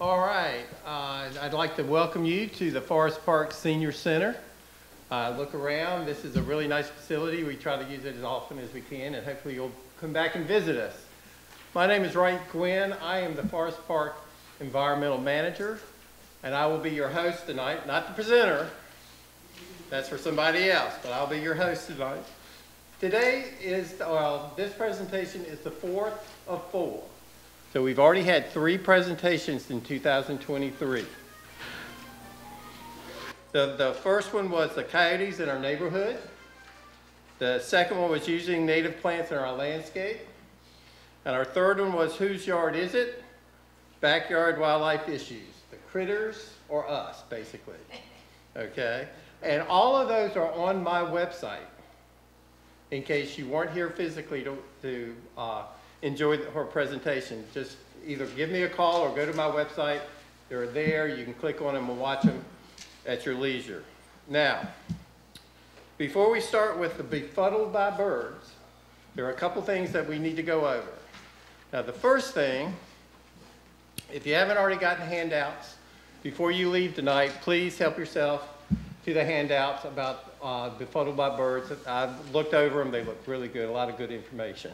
All right, uh, I'd like to welcome you to the Forest Park Senior Center. Uh, look around, this is a really nice facility. We try to use it as often as we can and hopefully you'll come back and visit us. My name is Wright Gwynn. I am the Forest Park Environmental Manager and I will be your host tonight, not the presenter. That's for somebody else, but I'll be your host tonight. Today is, well, this presentation is the fourth of four. So we've already had three presentations in 2023. The, the first one was the coyotes in our neighborhood. The second one was using native plants in our landscape. And our third one was whose yard is it? Backyard wildlife issues. The critters or us, basically. Okay? And all of those are on my website in case you weren't here physically to, to uh, enjoy her presentation, just either give me a call or go to my website. They're there. You can click on them and watch them at your leisure. Now, before we start with the befuddled by birds, there are a couple things that we need to go over. Now, the first thing, if you haven't already gotten handouts, before you leave tonight, please help yourself to the handouts about uh, befuddled by birds. I've looked over them. They look really good, a lot of good information.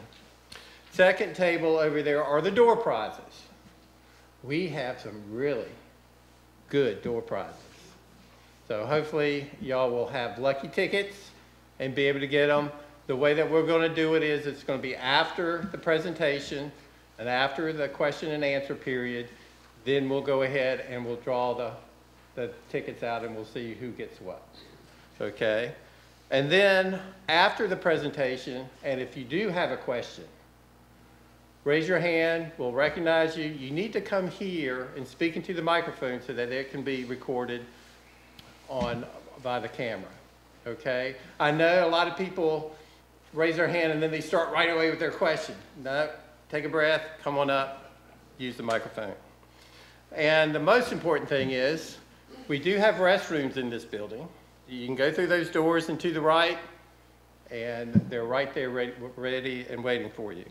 Second table over there are the door prizes. We have some really good door prizes. So hopefully y'all will have lucky tickets and be able to get them. The way that we're going to do it is it's going to be after the presentation and after the question and answer period. Then we'll go ahead and we'll draw the, the tickets out and we'll see who gets what. Okay? And then after the presentation, and if you do have a question, raise your hand, we'll recognize you. You need to come here and speak into the microphone so that it can be recorded on by the camera. Okay? I know a lot of people raise their hand and then they start right away with their question. No, take a breath, come on up, use the microphone. And the most important thing is we do have restrooms in this building. You can go through those doors and to the right, and they're right there ready, ready and waiting for you.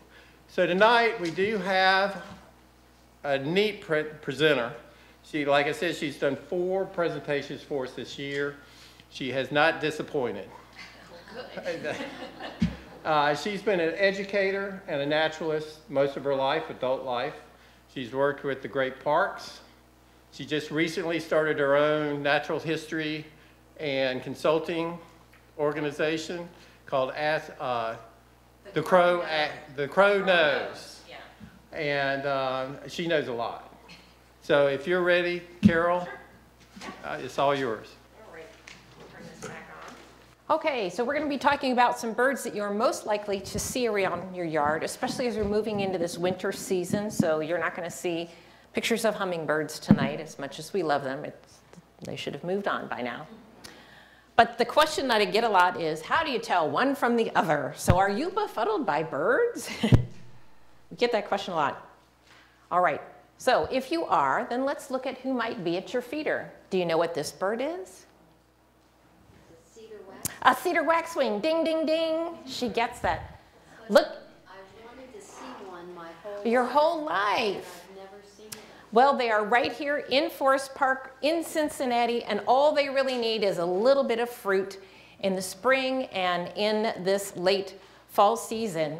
So tonight we do have a neat pre presenter. She, like I said, she's done four presentations for us this year. She has not disappointed. uh, she's been an educator and a naturalist most of her life, adult life. She's worked with the great parks. She just recently started her own natural history and consulting organization called As, uh, the Crow, the Crow knows. Yeah. And um, she knows a lot. So if you're ready, Carol, uh, it's all yours. Okay, so we're going to be talking about some birds that you're most likely to see around your yard, especially as we're moving into this winter season. So you're not going to see pictures of hummingbirds tonight as much as we love them. It's, they should have moved on by now. But the question that I get a lot is, how do you tell one from the other? So are you befuddled by birds? we get that question a lot. All right, so if you are, then let's look at who might be at your feeder. Do you know what this bird is? Cedar wax. A cedar waxwing, ding, ding, ding. She gets that. Look. I've wanted to see one my whole Your life, whole life. Well, they are right here in Forest Park in Cincinnati, and all they really need is a little bit of fruit in the spring and in this late fall season.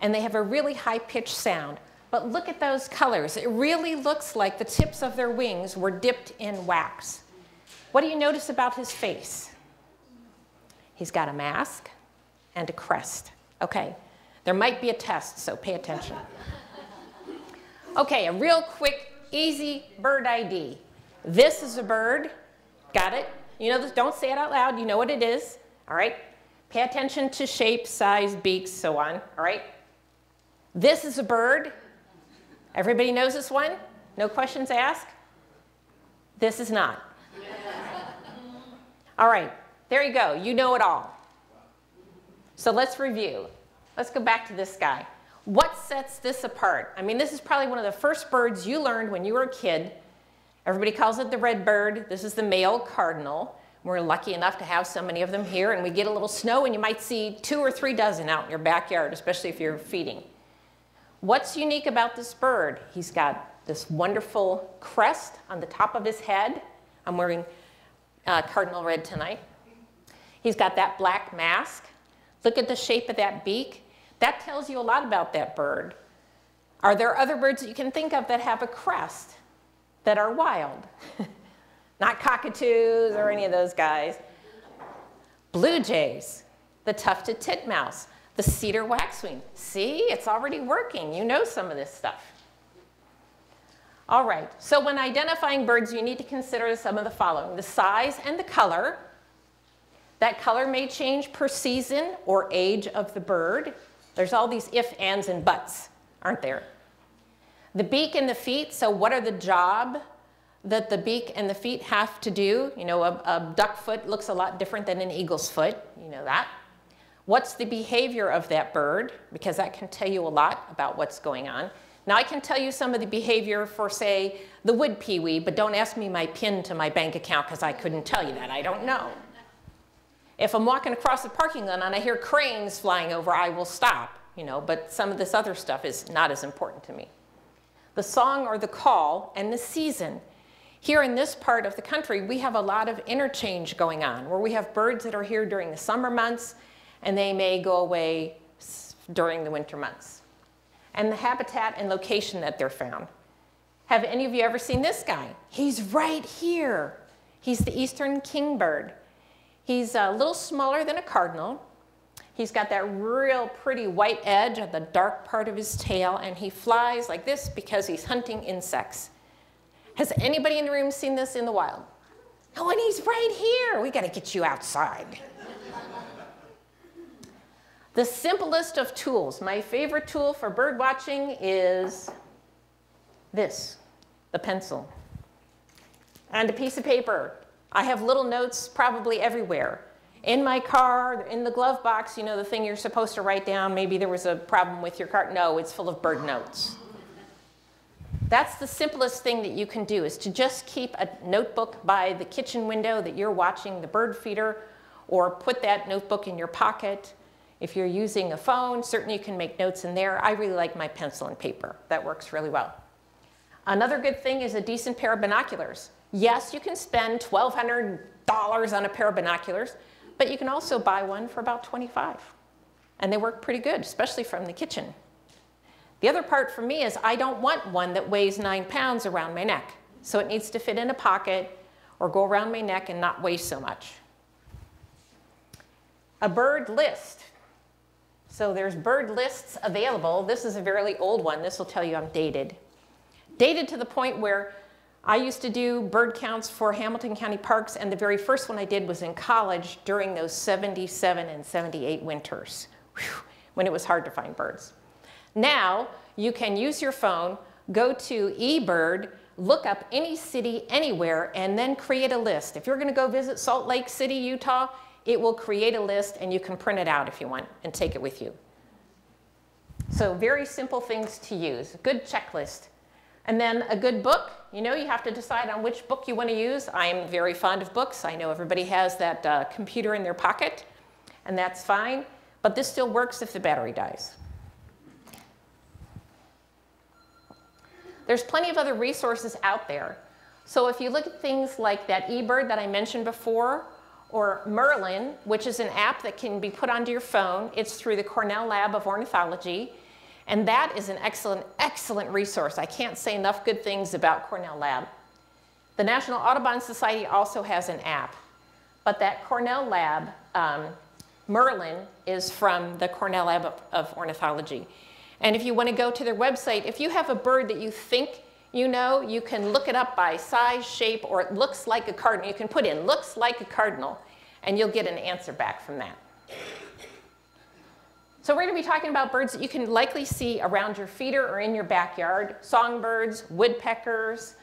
And they have a really high-pitched sound. But look at those colors. It really looks like the tips of their wings were dipped in wax. What do you notice about his face? He's got a mask and a crest. Okay, there might be a test, so pay attention. Okay, a real quick easy bird ID. This is a bird. Got it? You know this, don't say it out loud. You know what it is. All right? Pay attention to shape, size, beaks, so on. All right? This is a bird. Everybody knows this one? No questions asked? This is not. all right, there you go. You know it all. So let's review. Let's go back to this guy. What sets this apart? I mean, this is probably one of the first birds you learned when you were a kid. Everybody calls it the red bird. This is the male cardinal. We're lucky enough to have so many of them here, and we get a little snow, and you might see two or three dozen out in your backyard, especially if you're feeding. What's unique about this bird? He's got this wonderful crest on the top of his head. I'm wearing uh, cardinal red tonight. He's got that black mask. Look at the shape of that beak. That tells you a lot about that bird. Are there other birds that you can think of that have a crest that are wild? Not cockatoos or any of those guys. Blue jays, the tufted titmouse, the cedar waxwing. See, it's already working. You know some of this stuff. All right, so when identifying birds, you need to consider some of the following. The size and the color. That color may change per season or age of the bird. There's all these if, ands, and buts, aren't there? The beak and the feet, so what are the job that the beak and the feet have to do? You know, a, a duck foot looks a lot different than an eagle's foot, you know that. What's the behavior of that bird? Because that can tell you a lot about what's going on. Now I can tell you some of the behavior for, say, the wood pewee, but don't ask me my pin to my bank account because I couldn't tell you that. I don't know. If I'm walking across the parking lot and I hear cranes flying over, I will stop, you know, but some of this other stuff is not as important to me. The song or the call and the season. Here in this part of the country, we have a lot of interchange going on where we have birds that are here during the summer months and they may go away during the winter months. And the habitat and location that they're found. Have any of you ever seen this guy? He's right here. He's the eastern kingbird. He's a little smaller than a cardinal. He's got that real pretty white edge on the dark part of his tail, and he flies like this because he's hunting insects. Has anybody in the room seen this in the wild? No, and he's right here. We got to get you outside. the simplest of tools, my favorite tool for bird watching is this, the pencil. And a piece of paper. I have little notes probably everywhere. In my car, in the glove box, you know, the thing you're supposed to write down, maybe there was a problem with your car. No, it's full of bird notes. That's the simplest thing that you can do is to just keep a notebook by the kitchen window that you're watching the bird feeder or put that notebook in your pocket. If you're using a phone, certainly you can make notes in there. I really like my pencil and paper. That works really well. Another good thing is a decent pair of binoculars. Yes, you can spend $1,200 on a pair of binoculars, but you can also buy one for about 25. And they work pretty good, especially from the kitchen. The other part for me is I don't want one that weighs nine pounds around my neck. So it needs to fit in a pocket or go around my neck and not weigh so much. A bird list. So there's bird lists available. This is a fairly old one. This will tell you I'm dated. Dated to the point where I used to do bird counts for Hamilton County Parks, and the very first one I did was in college during those 77 and 78 winters, whew, when it was hard to find birds. Now, you can use your phone, go to eBird, look up any city anywhere, and then create a list. If you're going to go visit Salt Lake City, Utah, it will create a list, and you can print it out if you want and take it with you. So very simple things to use. Good checklist. And then a good book, you know, you have to decide on which book you want to use. I'm very fond of books. I know everybody has that uh, computer in their pocket, and that's fine. But this still works if the battery dies. There's plenty of other resources out there. So if you look at things like that eBird that I mentioned before, or Merlin, which is an app that can be put onto your phone. It's through the Cornell Lab of Ornithology. And that is an excellent, excellent resource. I can't say enough good things about Cornell Lab. The National Audubon Society also has an app. But that Cornell Lab, um, Merlin, is from the Cornell Lab of, of Ornithology. And if you want to go to their website, if you have a bird that you think you know, you can look it up by size, shape, or it looks like a cardinal. You can put in looks like a cardinal, and you'll get an answer back from that. So we're going to be talking about birds that you can likely see around your feeder or in your backyard. Songbirds, woodpeckers,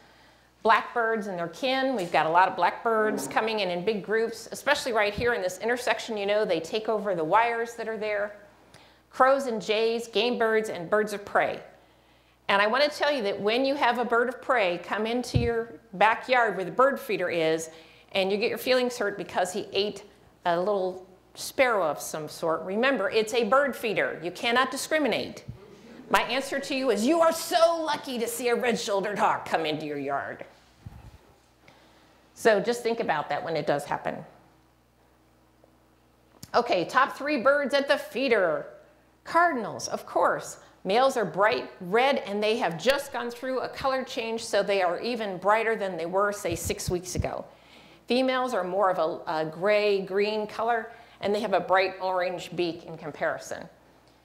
blackbirds and their kin. We've got a lot of blackbirds coming in in big groups, especially right here in this intersection. You know, they take over the wires that are there. Crows and jays, game birds, and birds of prey. And I want to tell you that when you have a bird of prey come into your backyard where the bird feeder is, and you get your feelings hurt because he ate a little sparrow of some sort. Remember, it's a bird feeder. You cannot discriminate. My answer to you is you are so lucky to see a red-shouldered hawk come into your yard. So just think about that when it does happen. Okay, top three birds at the feeder. Cardinals, of course. Males are bright red and they have just gone through a color change so they are even brighter than they were, say, six weeks ago. Females are more of a, a gray-green color and they have a bright orange beak in comparison.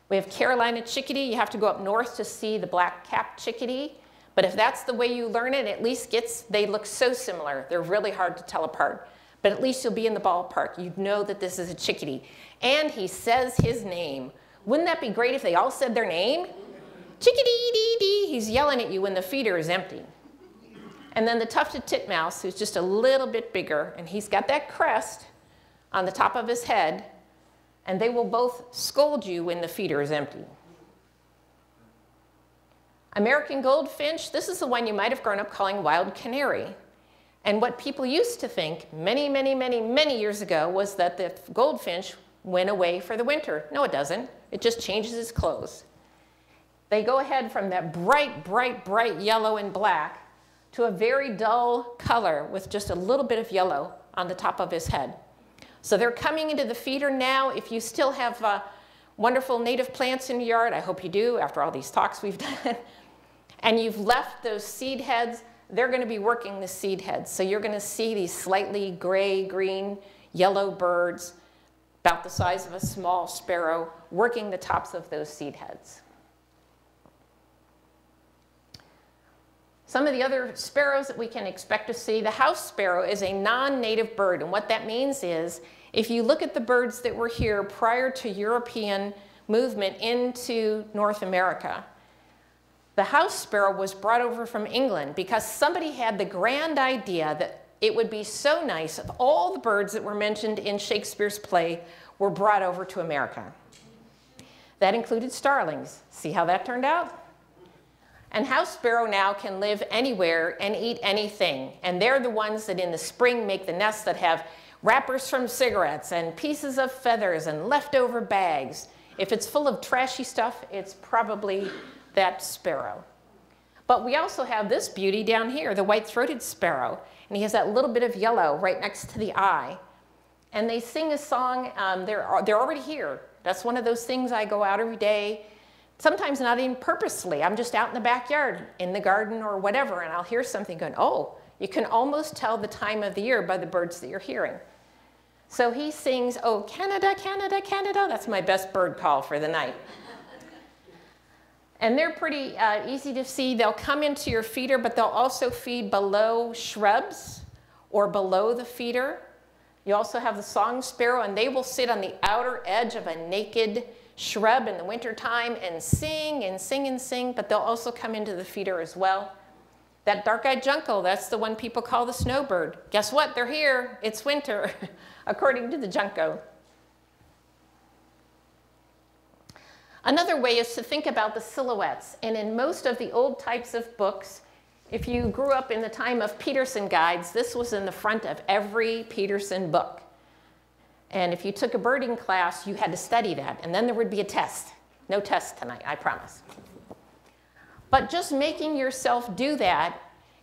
We have Carolina chickadee. You have to go up north to see the black-capped chickadee. But if that's the way you learn it, at least gets, they look so similar. They're really hard to tell apart. But at least you'll be in the ballpark. You'd know that this is a chickadee. And he says his name. Wouldn't that be great if they all said their name? Chickadee dee dee. He's yelling at you when the feeder is empty. And then the tufted titmouse, who's just a little bit bigger, and he's got that crest on the top of his head, and they will both scold you when the feeder is empty. American goldfinch, this is the one you might have grown up calling wild canary. And what people used to think many, many, many, many years ago was that the goldfinch went away for the winter. No, it doesn't. It just changes its clothes. They go ahead from that bright, bright, bright yellow and black to a very dull color with just a little bit of yellow on the top of his head. So they're coming into the feeder now. If you still have uh, wonderful native plants in your yard, I hope you do after all these talks we've done, and you've left those seed heads, they're going to be working the seed heads. So you're going to see these slightly gray, green, yellow birds about the size of a small sparrow working the tops of those seed heads. Some of the other sparrows that we can expect to see, the house sparrow is a non-native bird. And what that means is, if you look at the birds that were here prior to European movement into North America, the house sparrow was brought over from England because somebody had the grand idea that it would be so nice if all the birds that were mentioned in Shakespeare's play were brought over to America. That included starlings. See how that turned out? And house sparrow now can live anywhere and eat anything. And they're the ones that in the spring make the nests that have wrappers from cigarettes and pieces of feathers and leftover bags. If it's full of trashy stuff, it's probably that sparrow. But we also have this beauty down here, the white-throated sparrow. And he has that little bit of yellow right next to the eye. And they sing a song, um, they're, they're already here. That's one of those things I go out every day sometimes not even purposely. I'm just out in the backyard, in the garden or whatever, and I'll hear something going, oh, you can almost tell the time of the year by the birds that you're hearing. So he sings, oh, Canada, Canada, Canada. That's my best bird call for the night. and they're pretty uh, easy to see. They'll come into your feeder, but they'll also feed below shrubs or below the feeder. You also have the song sparrow, and they will sit on the outer edge of a naked shrub in the wintertime and sing and sing and sing, but they'll also come into the feeder as well. That dark-eyed junco, that's the one people call the snowbird. Guess what? They're here. It's winter, according to the junco. Another way is to think about the silhouettes. And in most of the old types of books, if you grew up in the time of Peterson guides, this was in the front of every Peterson book. And if you took a birding class, you had to study that. And then there would be a test. No test tonight, I promise. But just making yourself do that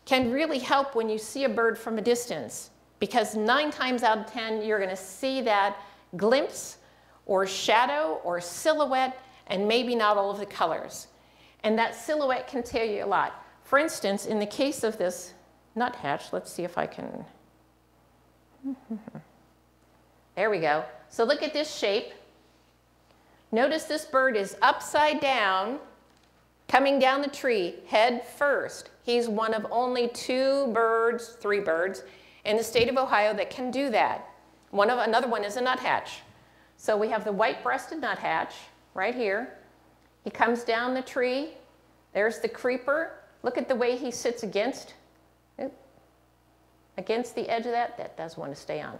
can really help when you see a bird from a distance. Because nine times out of 10, you're going to see that glimpse or shadow or silhouette and maybe not all of the colors. And that silhouette can tell you a lot. For instance, in the case of this nuthatch, let's see if I can. There we go. So look at this shape. Notice this bird is upside down, coming down the tree, head first. He's one of only two birds, three birds, in the state of Ohio that can do that. One of, another one is a nuthatch. So we have the white-breasted nuthatch right here. He comes down the tree. There's the creeper. Look at the way he sits against, against the edge of that. That does want to stay on.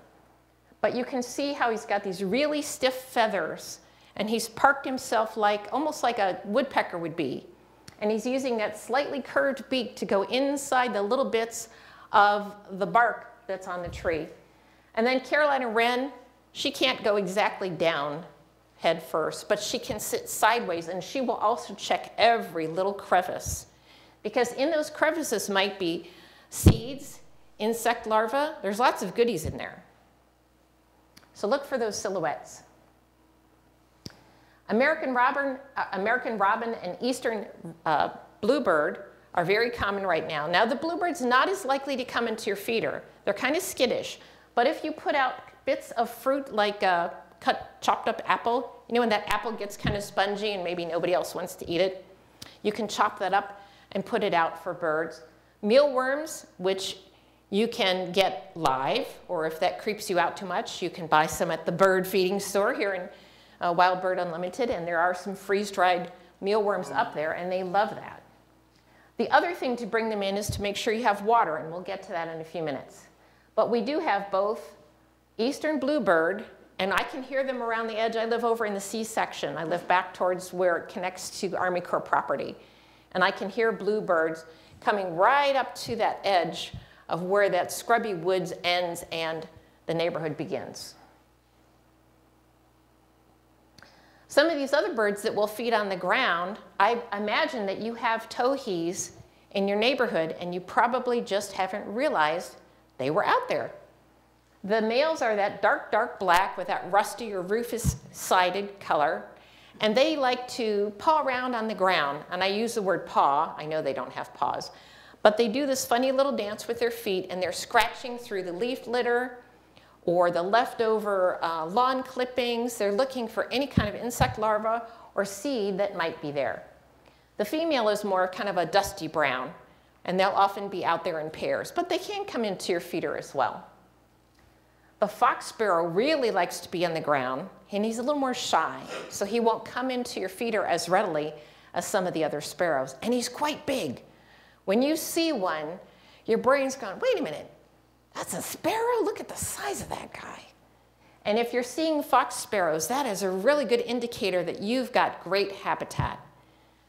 But you can see how he's got these really stiff feathers and he's parked himself like, almost like a woodpecker would be. And he's using that slightly curved beak to go inside the little bits of the bark that's on the tree. And then Carolina wren, she can't go exactly down head first, but she can sit sideways and she will also check every little crevice. Because in those crevices might be seeds, insect larvae, there's lots of goodies in there. So look for those silhouettes. American robin, uh, American robin and eastern uh, bluebird are very common right now. Now the bluebird's not as likely to come into your feeder. They're kind of skittish. But if you put out bits of fruit like a cut chopped up apple, you know when that apple gets kind of spongy and maybe nobody else wants to eat it, you can chop that up and put it out for birds. Mealworms, which you can get live, or if that creeps you out too much, you can buy some at the bird feeding store here in uh, Wild Bird Unlimited, and there are some freeze-dried mealworms up there, and they love that. The other thing to bring them in is to make sure you have water, and we'll get to that in a few minutes. But we do have both eastern bluebird, and I can hear them around the edge. I live over in the C section. I live back towards where it connects to Army Corps property. And I can hear bluebirds coming right up to that edge of where that scrubby woods ends and the neighborhood begins. Some of these other birds that will feed on the ground, I imagine that you have towhees in your neighborhood and you probably just haven't realized they were out there. The males are that dark, dark black with that rusty or rufous-sided color, and they like to paw around on the ground. And I use the word paw. I know they don't have paws. But they do this funny little dance with their feet, and they're scratching through the leaf litter or the leftover uh, lawn clippings. They're looking for any kind of insect larva or seed that might be there. The female is more kind of a dusty brown, and they'll often be out there in pairs, but they can come into your feeder as well. The fox sparrow really likes to be on the ground, and he's a little more shy, so he won't come into your feeder as readily as some of the other sparrows, and he's quite big. When you see one, your brain's going, wait a minute, that's a sparrow? Look at the size of that guy. And if you're seeing fox sparrows, that is a really good indicator that you've got great habitat.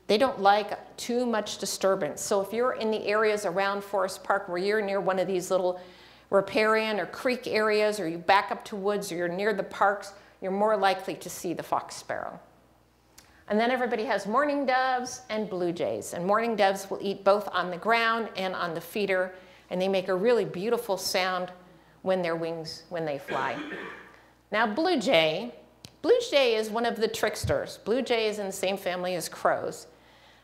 They don't like too much disturbance. So if you're in the areas around Forest Park where you're near one of these little riparian or creek areas, or you back up to woods, or you're near the parks, you're more likely to see the fox sparrow. And then everybody has mourning doves and blue jays. And mourning doves will eat both on the ground and on the feeder and they make a really beautiful sound when their wings, when they fly. Now, blue jay, blue jay is one of the tricksters. Blue jay is in the same family as crows.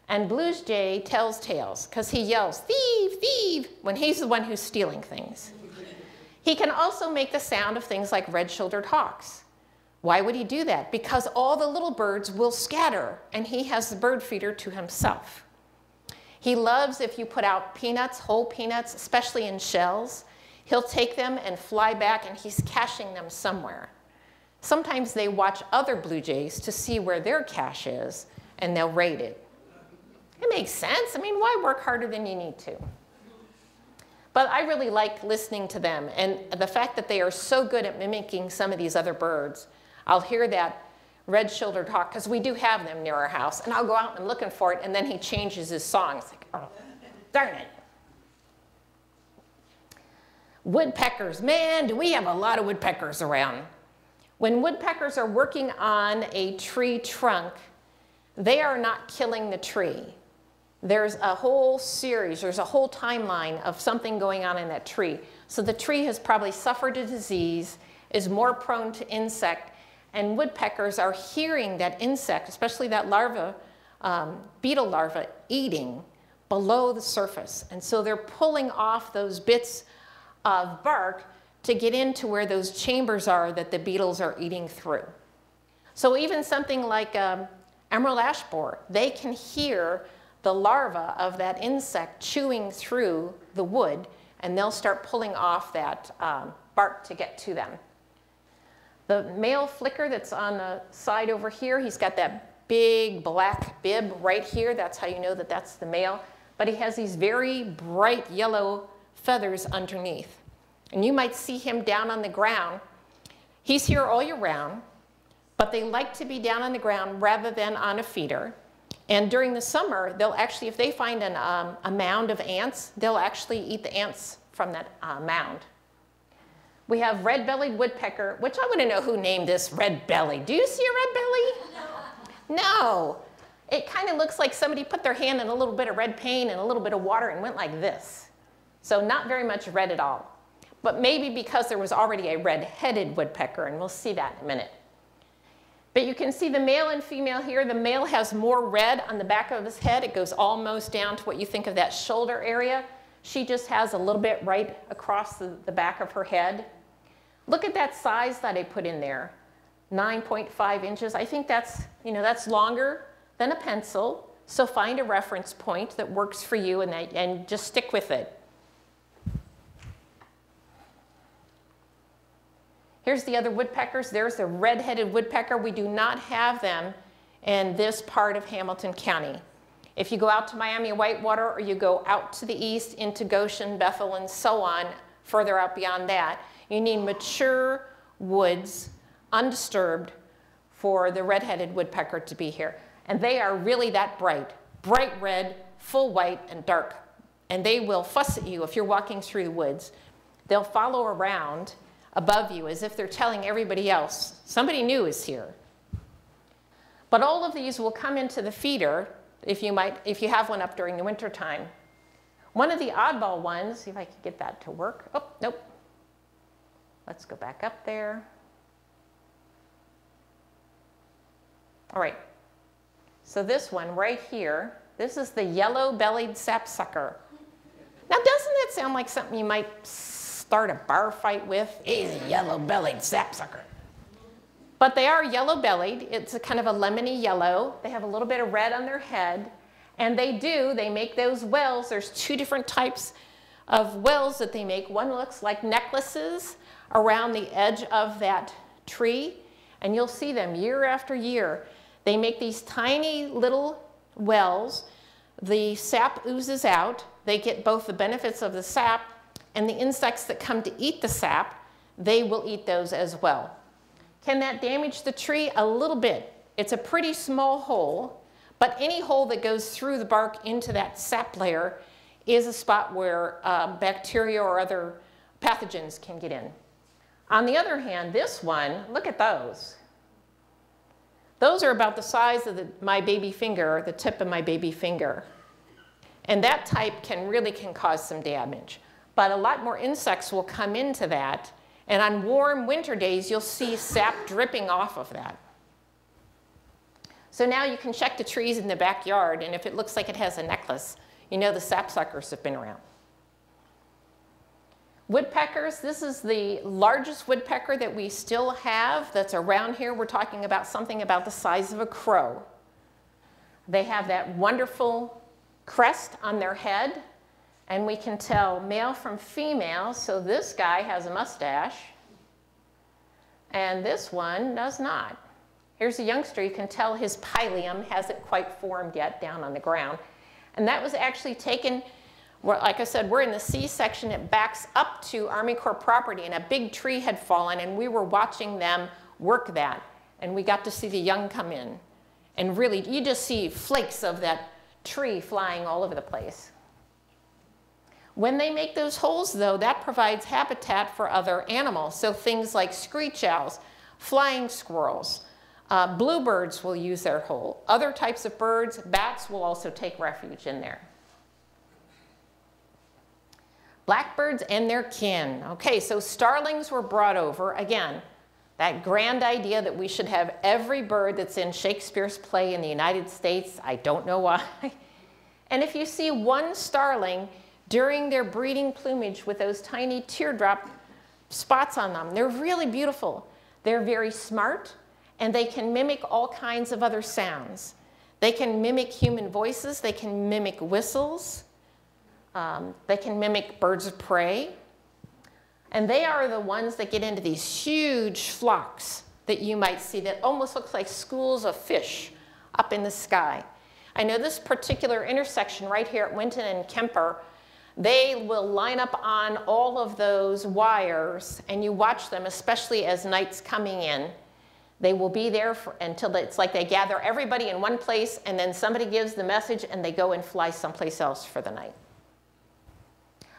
And blue jay tells tales because he yells, thief, thief, when he's the one who's stealing things. He can also make the sound of things like red-shouldered hawks. Why would he do that? Because all the little birds will scatter, and he has the bird feeder to himself. He loves if you put out peanuts, whole peanuts, especially in shells. He'll take them and fly back and he's caching them somewhere. Sometimes they watch other blue jays to see where their cache is and they'll raid it. It makes sense. I mean, why work harder than you need to? But I really like listening to them and the fact that they are so good at mimicking some of these other birds. I'll hear that red-shouldered hawk, because we do have them near our house. And I'll go out and I'm looking for it, and then he changes his song. It's like, oh, darn it. Woodpeckers, man, do we have a lot of woodpeckers around. When woodpeckers are working on a tree trunk, they are not killing the tree. There's a whole series, there's a whole timeline of something going on in that tree. So the tree has probably suffered a disease, is more prone to insect, and woodpeckers are hearing that insect, especially that larva, um, beetle larva, eating below the surface. And so they're pulling off those bits of bark to get into where those chambers are that the beetles are eating through. So even something like um, emerald ash borer, they can hear the larva of that insect chewing through the wood, and they'll start pulling off that um, bark to get to them. The male flicker that's on the side over here, he's got that big black bib right here. That's how you know that that's the male. But he has these very bright yellow feathers underneath. And you might see him down on the ground. He's here all year round, but they like to be down on the ground rather than on a feeder. And during the summer, they'll actually, if they find an, um, a mound of ants, they'll actually eat the ants from that uh, mound. We have red-bellied woodpecker, which I want to know who named this red-belly. Do you see a red belly? No. No. It kind of looks like somebody put their hand in a little bit of red paint and a little bit of water and went like this. So not very much red at all. But maybe because there was already a red-headed woodpecker, and we'll see that in a minute. But you can see the male and female here. The male has more red on the back of his head. It goes almost down to what you think of that shoulder area. She just has a little bit right across the, the back of her head. Look at that size that I put in there, 9.5 inches. I think that's, you know, that's longer than a pencil. So find a reference point that works for you and, that, and just stick with it. Here's the other woodpeckers. There's the red-headed woodpecker. We do not have them in this part of Hamilton County. If you go out to Miami Whitewater or you go out to the east into Goshen, Bethel, and so on, further out beyond that, you need mature woods, undisturbed, for the red-headed woodpecker to be here. And they are really that bright, bright red, full white, and dark. And they will fuss at you if you're walking through the woods. They'll follow around above you as if they're telling everybody else, somebody new is here. But all of these will come into the feeder if you, might, if you have one up during the winter time. One of the oddball ones, see if I can get that to work. Oh, nope. Let's go back up there. All right. So this one right here, this is the yellow-bellied sapsucker. Now, doesn't that sound like something you might start a bar fight with? He's a yellow-bellied sapsucker. But they are yellow-bellied. It's a kind of a lemony yellow. They have a little bit of red on their head. And they do, they make those wells. There's two different types of wells that they make. One looks like necklaces around the edge of that tree, and you'll see them year after year. They make these tiny little wells. The sap oozes out. They get both the benefits of the sap and the insects that come to eat the sap, they will eat those as well. Can that damage the tree? A little bit. It's a pretty small hole, but any hole that goes through the bark into that sap layer is a spot where uh, bacteria or other pathogens can get in. On the other hand, this one, look at those. Those are about the size of the, my baby finger, the tip of my baby finger. And that type can really can cause some damage. But a lot more insects will come into that. And on warm winter days, you'll see sap dripping off of that. So now you can check the trees in the backyard, and if it looks like it has a necklace, you know the sapsuckers have been around. Woodpeckers, this is the largest woodpecker that we still have that's around here. We're talking about something about the size of a crow. They have that wonderful crest on their head, and we can tell male from female. So this guy has a mustache, and this one does not. Here's a youngster. You can tell his pileum hasn't quite formed yet down on the ground. And that was actually taken like I said, we're in the C section. It backs up to Army Corps property, and a big tree had fallen, and we were watching them work that. And we got to see the young come in. And really, you just see flakes of that tree flying all over the place. When they make those holes, though, that provides habitat for other animals. So things like screech owls, flying squirrels, uh, bluebirds will use their hole. Other types of birds, bats will also take refuge in there. Blackbirds and their kin. Okay, so starlings were brought over. Again, that grand idea that we should have every bird that's in Shakespeare's play in the United States, I don't know why. and if you see one starling during their breeding plumage with those tiny teardrop spots on them, they're really beautiful. They're very smart, and they can mimic all kinds of other sounds. They can mimic human voices, they can mimic whistles, um, they can mimic birds of prey. And they are the ones that get into these huge flocks that you might see that almost looks like schools of fish up in the sky. I know this particular intersection right here at Winton and Kemper, they will line up on all of those wires and you watch them, especially as night's coming in. They will be there for, until it's like they gather everybody in one place and then somebody gives the message and they go and fly someplace else for the night.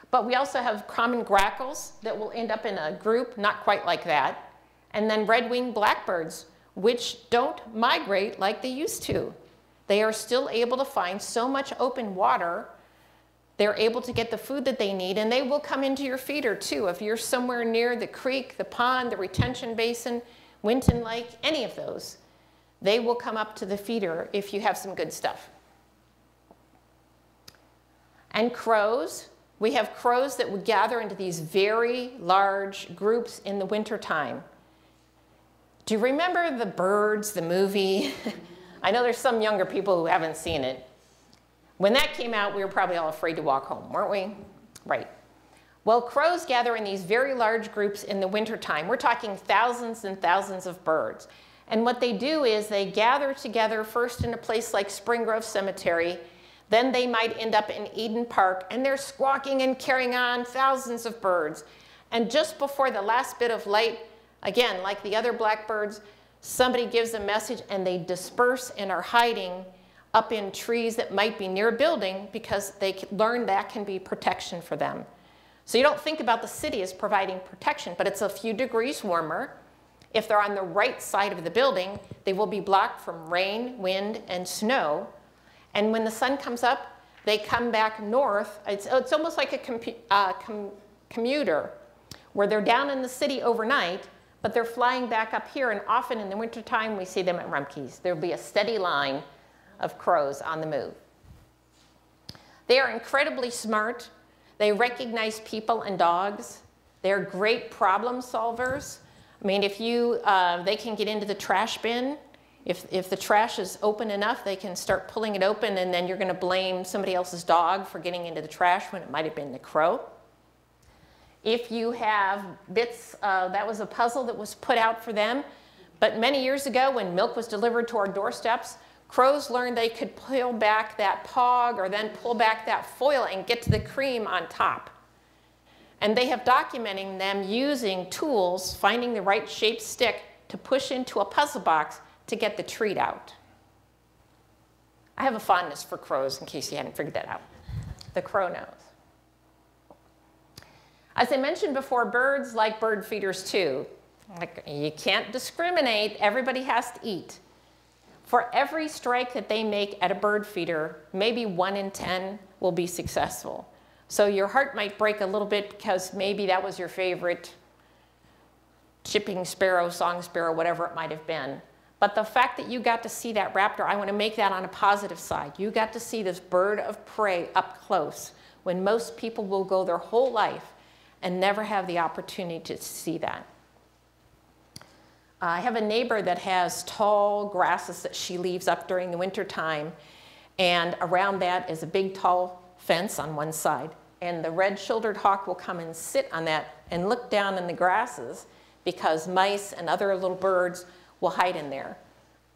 But we also have common grackles that will end up in a group, not quite like that. And then red-winged blackbirds, which don't migrate like they used to. They are still able to find so much open water. They're able to get the food that they need, and they will come into your feeder too. If you're somewhere near the creek, the pond, the retention basin, Winton Lake, any of those, they will come up to the feeder if you have some good stuff. And crows, we have crows that would gather into these very large groups in the wintertime. Do you remember The Birds, the movie? I know there's some younger people who haven't seen it. When that came out, we were probably all afraid to walk home, weren't we? Right. Well, crows gather in these very large groups in the wintertime. We're talking thousands and thousands of birds. And what they do is they gather together first in a place like Spring Grove Cemetery, then they might end up in Eden Park, and they're squawking and carrying on thousands of birds. And just before the last bit of light, again, like the other blackbirds, somebody gives a message and they disperse and are hiding up in trees that might be near a building because they learn that can be protection for them. So you don't think about the city as providing protection, but it's a few degrees warmer. If they're on the right side of the building, they will be blocked from rain, wind, and snow. And when the sun comes up, they come back north. It's, it's almost like a uh, com commuter where they're down in the city overnight but they're flying back up here, and often in the wintertime we see them at Rumpke's. There'll be a steady line of crows on the move. They are incredibly smart. They recognize people and dogs. They're great problem solvers. I mean, if you, uh, they can get into the trash bin. If, if the trash is open enough, they can start pulling it open, and then you're going to blame somebody else's dog for getting into the trash when it might have been the crow. If you have bits, uh, that was a puzzle that was put out for them. But many years ago, when milk was delivered to our doorsteps, crows learned they could pull back that pog or then pull back that foil and get to the cream on top. And they have documenting them using tools, finding the right shaped stick to push into a puzzle box to get the treat out. I have a fondness for crows in case you hadn't figured that out. The crow knows. As I mentioned before, birds like bird feeders too. Like, you can't discriminate, everybody has to eat. For every strike that they make at a bird feeder, maybe one in 10 will be successful. So your heart might break a little bit because maybe that was your favorite chipping sparrow, song sparrow, whatever it might have been. But the fact that you got to see that raptor, I want to make that on a positive side. You got to see this bird of prey up close when most people will go their whole life and never have the opportunity to see that. I have a neighbor that has tall grasses that she leaves up during the winter time, and around that is a big tall fence on one side. And the red-shouldered hawk will come and sit on that and look down in the grasses because mice and other little birds will hide in there.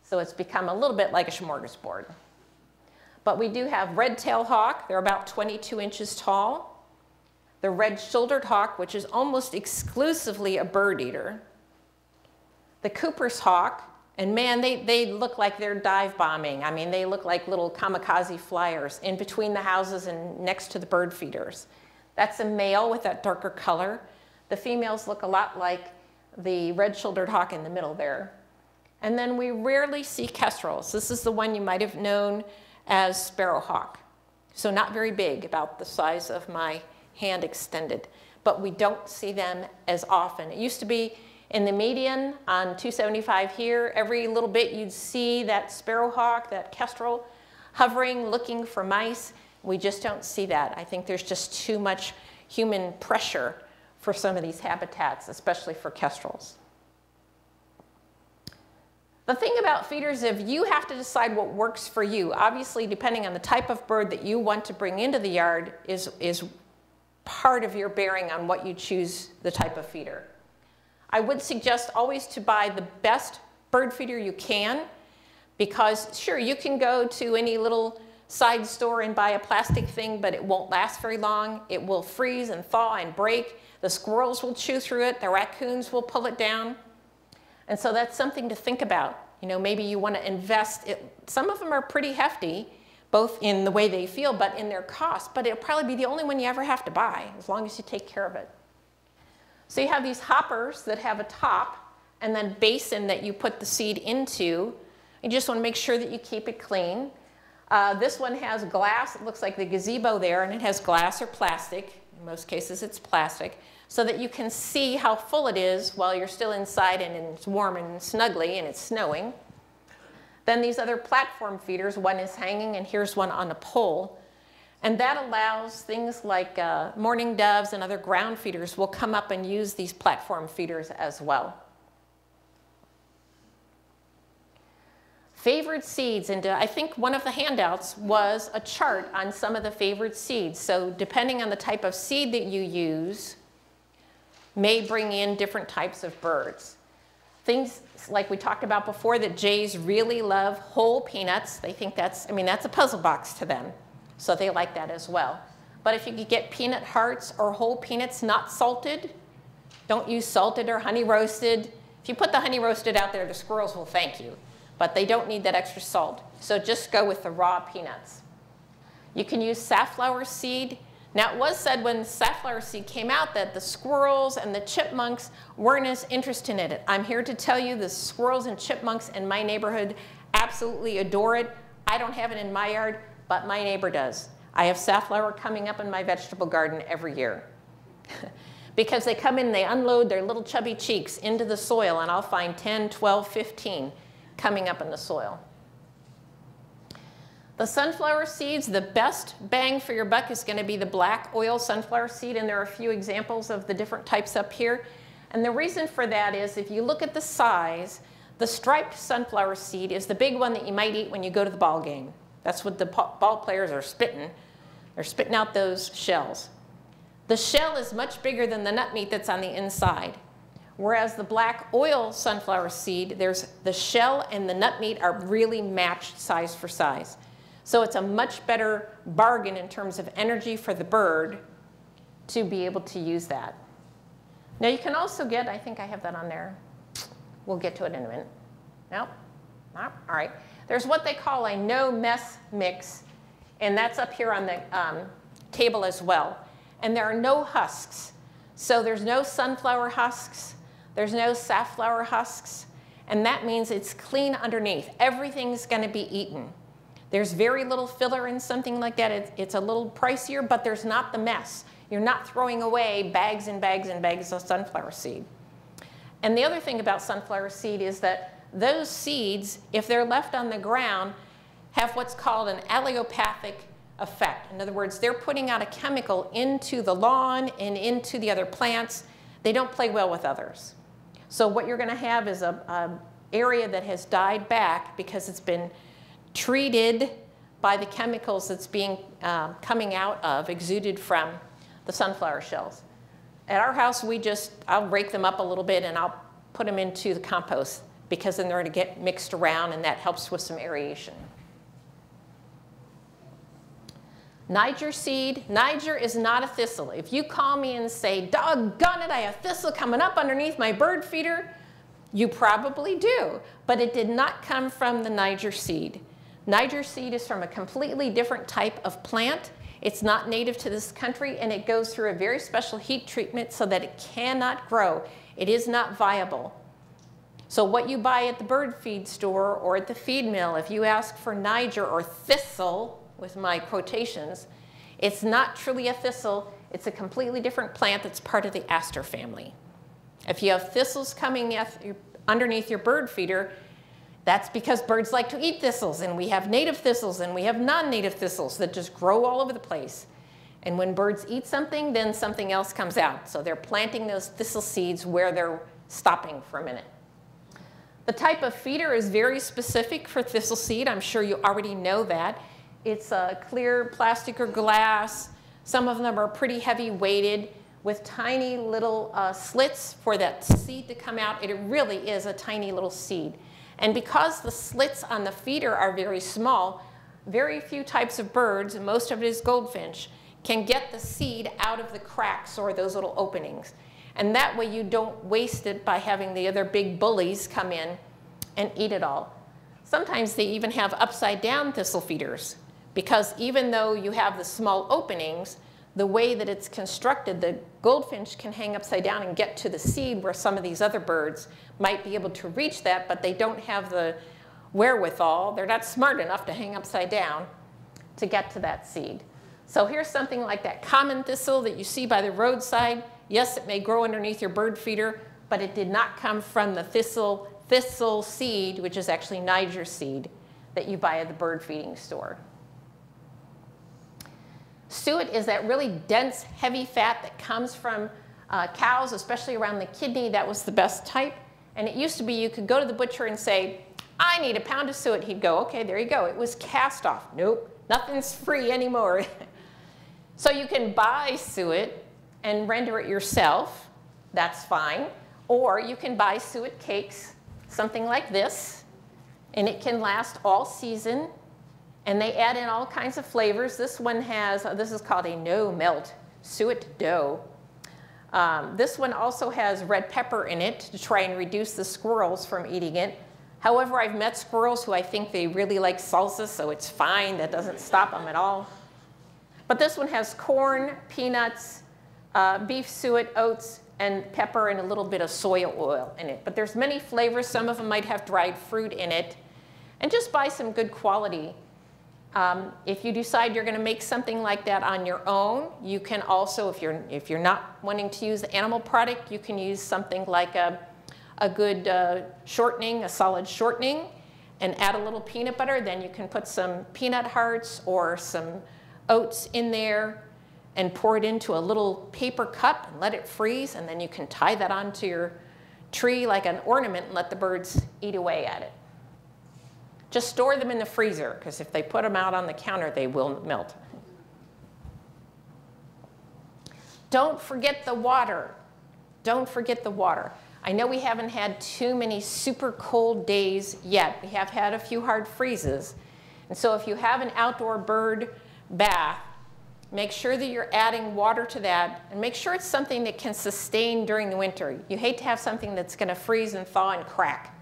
So it's become a little bit like a smorgasbord. But we do have red-tailed hawk. They're about 22 inches tall the red-shouldered hawk, which is almost exclusively a bird eater, the Cooper's hawk, and man, they, they look like they're dive bombing. I mean, they look like little kamikaze flyers in between the houses and next to the bird feeders. That's a male with that darker color. The females look a lot like the red-shouldered hawk in the middle there. And then we rarely see kestrels. This is the one you might have known as sparrowhawk. So not very big, about the size of my hand extended, but we don't see them as often. It used to be in the median on 275 here, every little bit you'd see that sparrowhawk, that kestrel, hovering, looking for mice. We just don't see that. I think there's just too much human pressure for some of these habitats, especially for kestrels. The thing about feeders is you have to decide what works for you. Obviously, depending on the type of bird that you want to bring into the yard is, is part of your bearing on what you choose the type of feeder. I would suggest always to buy the best bird feeder you can because sure, you can go to any little side store and buy a plastic thing, but it won't last very long. It will freeze and thaw and break. The squirrels will chew through it. The raccoons will pull it down. And so that's something to think about. You know, maybe you want to invest. It, some of them are pretty hefty, both in the way they feel, but in their cost. But it'll probably be the only one you ever have to buy, as long as you take care of it. So you have these hoppers that have a top and then basin that you put the seed into. You just want to make sure that you keep it clean. Uh, this one has glass. It looks like the gazebo there, and it has glass or plastic. In most cases, it's plastic, so that you can see how full it is while you're still inside and it's warm and snuggly and it's snowing. Then these other platform feeders, one is hanging and here's one on a pole. And that allows things like uh, mourning doves and other ground feeders will come up and use these platform feeders as well. Favored seeds, and uh, I think one of the handouts was a chart on some of the favored seeds. So depending on the type of seed that you use, may bring in different types of birds. Things like we talked about before that jays really love whole peanuts. They think that's, I mean, that's a puzzle box to them. So they like that as well. But if you could get peanut hearts or whole peanuts not salted, don't use salted or honey roasted. If you put the honey roasted out there, the squirrels will thank you. But they don't need that extra salt. So just go with the raw peanuts. You can use safflower seed. Now, it was said when safflower seed came out that the squirrels and the chipmunks weren't as interested in it. I'm here to tell you the squirrels and chipmunks in my neighborhood absolutely adore it. I don't have it in my yard, but my neighbor does. I have safflower coming up in my vegetable garden every year. because they come in, they unload their little chubby cheeks into the soil, and I'll find 10, 12, 15 coming up in the soil. The sunflower seeds, the best bang for your buck is going to be the black oil sunflower seed, and there are a few examples of the different types up here. And the reason for that is if you look at the size, the striped sunflower seed is the big one that you might eat when you go to the ball game. That's what the ball players are spitting. They're spitting out those shells. The shell is much bigger than the nut meat that's on the inside. Whereas the black oil sunflower seed, there's the shell and the nut meat are really matched size for size. So it's a much better bargain in terms of energy for the bird to be able to use that. Now you can also get, I think I have that on there. We'll get to it in a minute. Nope. Nope. All right. There's what they call a no mess mix, and that's up here on the um, table as well. And there are no husks. So there's no sunflower husks, there's no safflower husks, and that means it's clean underneath. Everything's going to be eaten. There's very little filler in something like that. It's, it's a little pricier, but there's not the mess. You're not throwing away bags and bags and bags of sunflower seed. And the other thing about sunflower seed is that those seeds, if they're left on the ground, have what's called an allelopathic effect. In other words, they're putting out a chemical into the lawn and into the other plants. They don't play well with others. So what you're going to have is a, a area that has died back because it's been treated by the chemicals that's being uh, coming out of, exuded from the sunflower shells. At our house, we just, I'll rake them up a little bit and I'll put them into the compost because then they're to get mixed around and that helps with some aeration. Niger seed, Niger is not a thistle. If you call me and say, doggone it, I have thistle coming up underneath my bird feeder, you probably do, but it did not come from the Niger seed. Niger seed is from a completely different type of plant. It's not native to this country and it goes through a very special heat treatment so that it cannot grow. It is not viable. So what you buy at the bird feed store or at the feed mill, if you ask for Niger or thistle, with my quotations, it's not truly a thistle. It's a completely different plant that's part of the aster family. If you have thistles coming underneath your bird feeder, that's because birds like to eat thistles, and we have native thistles and we have non-native thistles that just grow all over the place. And when birds eat something, then something else comes out. So they're planting those thistle seeds where they're stopping for a minute. The type of feeder is very specific for thistle seed. I'm sure you already know that. It's a clear plastic or glass. Some of them are pretty heavy weighted with tiny little uh, slits for that seed to come out. It really is a tiny little seed. And because the slits on the feeder are very small, very few types of birds, most of it is goldfinch, can get the seed out of the cracks or those little openings. And that way you don't waste it by having the other big bullies come in and eat it all. Sometimes they even have upside down thistle feeders because even though you have the small openings, the way that it's constructed, the goldfinch can hang upside down and get to the seed where some of these other birds might be able to reach that, but they don't have the wherewithal. They're not smart enough to hang upside down to get to that seed. So here's something like that common thistle that you see by the roadside. Yes, it may grow underneath your bird feeder, but it did not come from the thistle, thistle seed, which is actually Niger seed that you buy at the bird feeding store. Suet is that really dense, heavy fat that comes from uh, cows, especially around the kidney. That was the best type. And it used to be you could go to the butcher and say, I need a pound of suet. He'd go, okay, there you go. It was cast off. Nope, nothing's free anymore. so you can buy suet and render it yourself. That's fine. Or you can buy suet cakes, something like this, and it can last all season. And they add in all kinds of flavors. This one has, uh, this is called a no melt suet dough. Um, this one also has red pepper in it to try and reduce the squirrels from eating it. However, I've met squirrels who I think they really like salsa, so it's fine. That doesn't stop them at all. But this one has corn, peanuts, uh, beef suet, oats, and pepper and a little bit of soy oil in it. But there's many flavors. Some of them might have dried fruit in it. And just buy some good quality. Um, if you decide you're going to make something like that on your own, you can also, if you're, if you're not wanting to use animal product, you can use something like a a good uh, shortening, a solid shortening, and add a little peanut butter. Then you can put some peanut hearts or some oats in there and pour it into a little paper cup and let it freeze. And then you can tie that onto your tree like an ornament and let the birds eat away at it. Just store them in the freezer because if they put them out on the counter, they will melt. Don't forget the water. Don't forget the water. I know we haven't had too many super cold days yet. We have had a few hard freezes. And so if you have an outdoor bird bath, make sure that you're adding water to that and make sure it's something that can sustain during the winter. You hate to have something that's going to freeze and thaw and crack.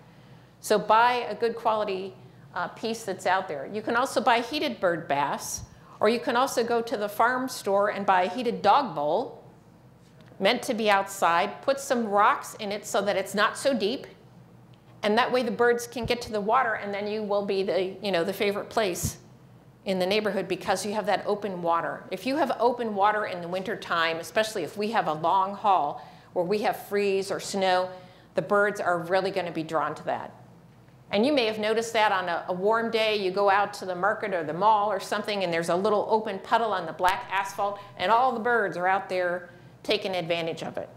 So buy a good quality uh, piece that's out there. You can also buy heated bird baths, or you can also go to the farm store and buy a heated dog bowl meant to be outside, put some rocks in it so that it's not so deep. And that way the birds can get to the water and then you will be the, you know, the favorite place in the neighborhood because you have that open water. If you have open water in the wintertime, especially if we have a long haul where we have freeze or snow, the birds are really going to be drawn to that. And you may have noticed that on a, a, warm day, you go out to the market or the mall or something, and there's a little open puddle on the black asphalt, and all the birds are out there taking advantage of it.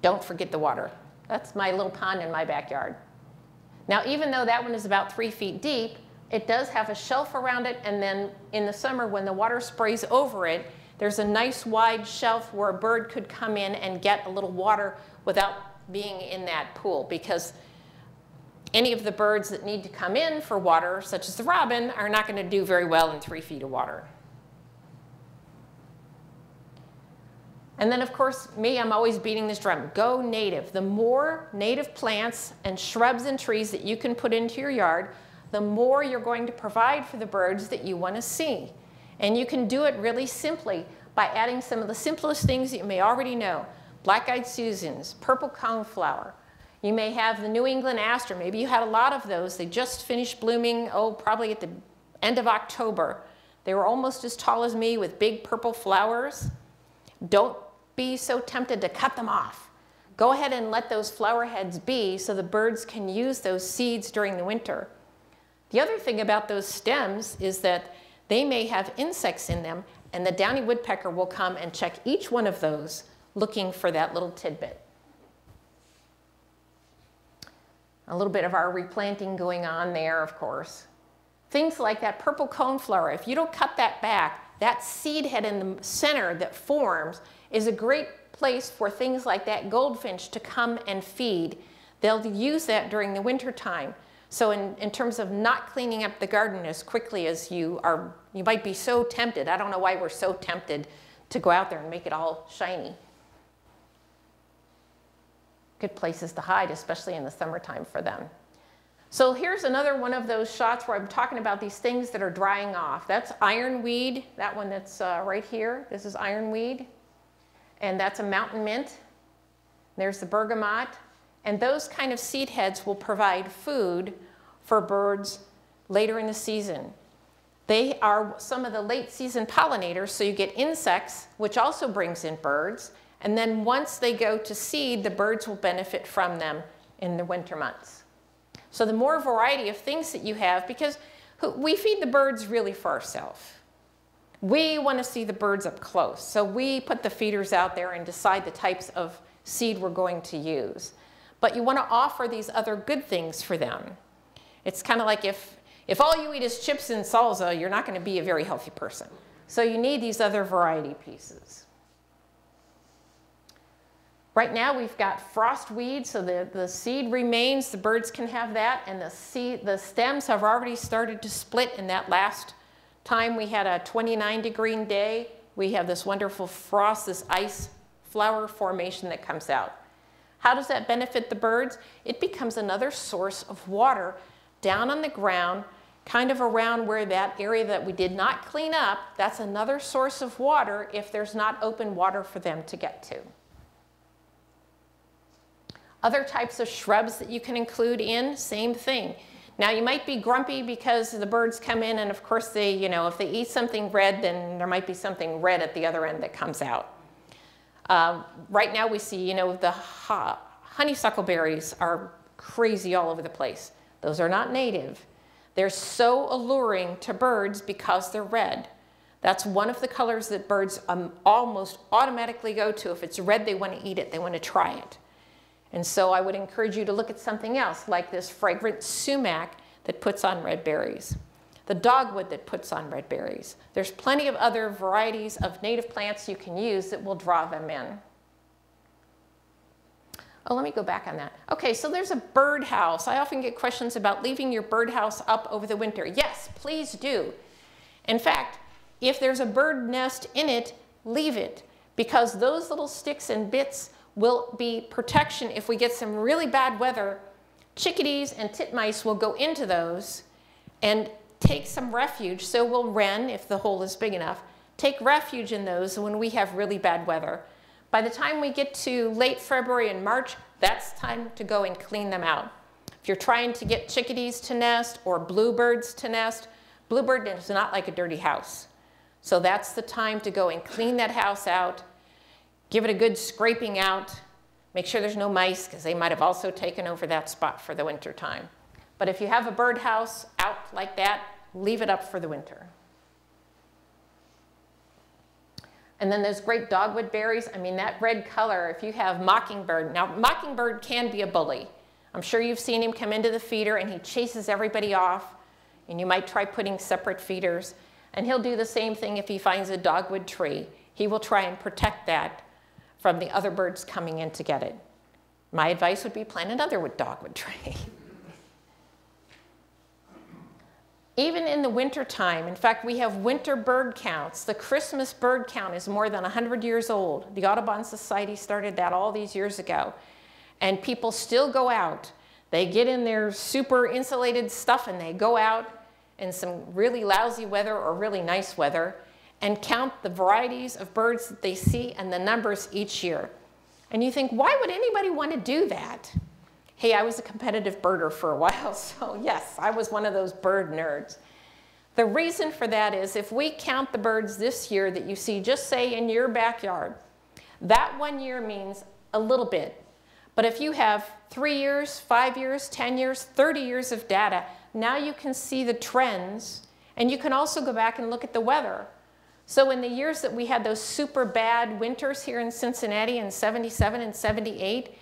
Don't forget the water. That's my little pond in my backyard. Now, even though that one is about three feet deep, it does have a shelf around it, and then in the summer when the water sprays over it, there's a nice wide shelf where a bird could come in and get a little water without being in that pool because any of the birds that need to come in for water, such as the robin, are not going to do very well in three feet of water. And then, of course, me, I'm always beating this drum. Go native. The more native plants and shrubs and trees that you can put into your yard, the more you're going to provide for the birds that you want to see. And you can do it really simply by adding some of the simplest things that you may already know. Black-eyed Susans, purple coneflower. You may have the New England aster. Maybe you had a lot of those. They just finished blooming, oh, probably at the end of October. They were almost as tall as me with big purple flowers. Don't be so tempted to cut them off. Go ahead and let those flower heads be so the birds can use those seeds during the winter. The other thing about those stems is that they may have insects in them and the downy woodpecker will come and check each one of those looking for that little tidbit. A little bit of our replanting going on there, of course. Things like that purple coneflower, if you don't cut that back, that seed head in the center that forms is a great place for things like that goldfinch to come and feed. They'll use that during the winter time. So in, in terms of not cleaning up the garden as quickly as you are, you might be so tempted. I don't know why we're so tempted to go out there and make it all shiny. Good places to hide, especially in the summertime for them. So here's another one of those shots where I'm talking about these things that are drying off. That's ironweed, that one that's uh, right here. This is ironweed. And that's a mountain mint. There's the bergamot. And those kind of seed heads will provide food for birds later in the season. They are some of the late season pollinators, so you get insects, which also brings in birds. And then once they go to seed, the birds will benefit from them in the winter months. So the more variety of things that you have, because we feed the birds really for ourselves. We want to see the birds up close. So we put the feeders out there and decide the types of seed we're going to use. But you want to offer these other good things for them. It's kind of like if, if all you eat is chips and salsa, you're not going to be a very healthy person. So you need these other variety pieces. Right now we've got frost weed, so the, the seed remains, the birds can have that, and the, seed, the stems have already started to split in that last time we had a 29 degree day. We have this wonderful frost, this ice flower formation that comes out. How does that benefit the birds? It becomes another source of water down on the ground, kind of around where that area that we did not clean up. That's another source of water if there's not open water for them to get to. Other types of shrubs that you can include in, same thing. Now you might be grumpy because the birds come in and of course they, you know, if they eat something red, then there might be something red at the other end that comes out. Uh, right now we see, you know, the honeysuckle berries are crazy all over the place. Those are not native. They're so alluring to birds because they're red. That's one of the colors that birds um, almost automatically go to. If it's red, they want to eat it. They want to try it. And so I would encourage you to look at something else like this fragrant sumac that puts on red berries, the dogwood that puts on red berries. There's plenty of other varieties of native plants you can use that will draw them in. Oh, let me go back on that. Okay, so there's a birdhouse. I often get questions about leaving your birdhouse up over the winter. Yes, please do. In fact, if there's a bird nest in it, leave it because those little sticks and bits will be protection if we get some really bad weather. Chickadees and titmice will go into those and take some refuge. So will wren, if the hole is big enough, take refuge in those when we have really bad weather. By the time we get to late February and March, that's time to go and clean them out. If you're trying to get chickadees to nest or bluebirds to nest, bluebird is not like a dirty house. So that's the time to go and clean that house out, Give it a good scraping out. Make sure there's no mice because they might have also taken over that spot for the winter time. But if you have a birdhouse out like that, leave it up for the winter. And then those great dogwood berries, I mean, that red color, if you have mockingbird. Now, mockingbird can be a bully. I'm sure you've seen him come into the feeder and he chases everybody off. And you might try putting separate feeders. And he'll do the same thing if he finds a dogwood tree. He will try and protect that from the other birds coming in to get it. My advice would be plant another dogwood tree. Even in the winter time, in fact, we have winter bird counts. The Christmas bird count is more than 100 years old. The Audubon Society started that all these years ago. And people still go out. They get in their super insulated stuff and they go out in some really lousy weather or really nice weather and count the varieties of birds that they see and the numbers each year. And you think, why would anybody want to do that? Hey, I was a competitive birder for a while, so yes, I was one of those bird nerds. The reason for that is if we count the birds this year that you see, just say in your backyard, that one year means a little bit. But if you have three years, five years, 10 years, 30 years of data, now you can see the trends and you can also go back and look at the weather. So in the years that we had those super bad winters here in Cincinnati in 77 and 78,